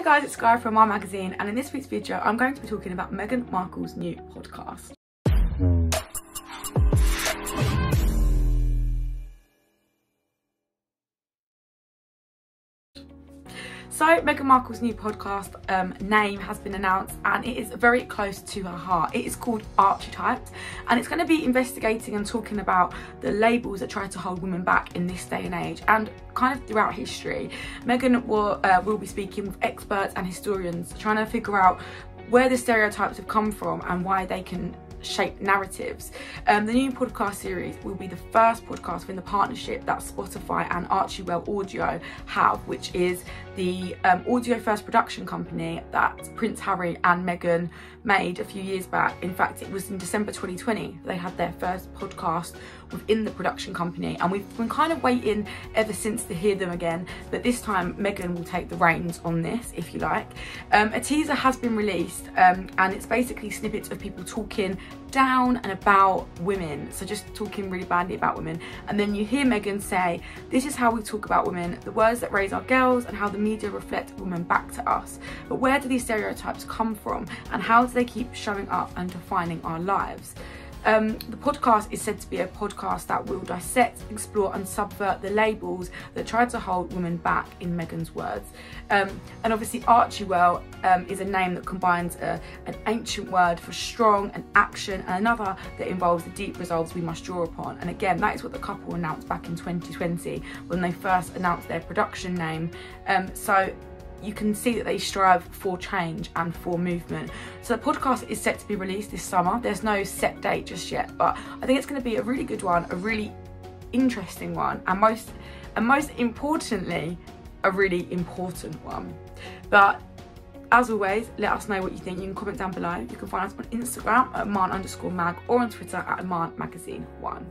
Hey guys, it's Skye from Aman Magazine and in this week's video I'm going to be talking about Meghan Markle's new podcast. So Meghan Markle's new podcast um, name has been announced and it is very close to her heart. It is called Archetypes and it's going to be investigating and talking about the labels that try to hold women back in this day and age and kind of throughout history. Meghan will, uh, will be speaking with experts and historians trying to figure out where the stereotypes have come from and why they can shape narratives. Um, the new podcast series will be the first podcast in the partnership that Spotify and Archewell Audio have, which is the um, audio first production company that Prince Harry and Meghan made a few years back. In fact, it was in December 2020 they had their first podcast within the production company, and we've been kind of waiting ever since to hear them again. But this time, Meghan will take the reins on this, if you like. Um, a teaser has been released, um, and it's basically snippets of people talking down and about women. So just talking really badly about women. And then you hear Meghan say, this is how we talk about women, the words that raise our girls and how the media reflect women back to us. But where do these stereotypes come from and how do they keep showing up and defining our lives? Um, the podcast is said to be a podcast that will dissect, explore, and subvert the labels that try to hold women back, in Meghan's words. Um, and obviously, Archewell um, is a name that combines a, an ancient word for strong and action, and another that involves the deep resolves we must draw upon. And again, that is what the couple announced back in 2020 when they first announced their production name. Um, so you can see that they strive for change and for movement. So the podcast is set to be released this summer. There's no set date just yet, but I think it's going to be a really good one, a really interesting one, and most and most importantly, a really important one. But as always, let us know what you think. You can comment down below. You can find us on Instagram at Aman underscore mag or on Twitter at Aman Magazine one.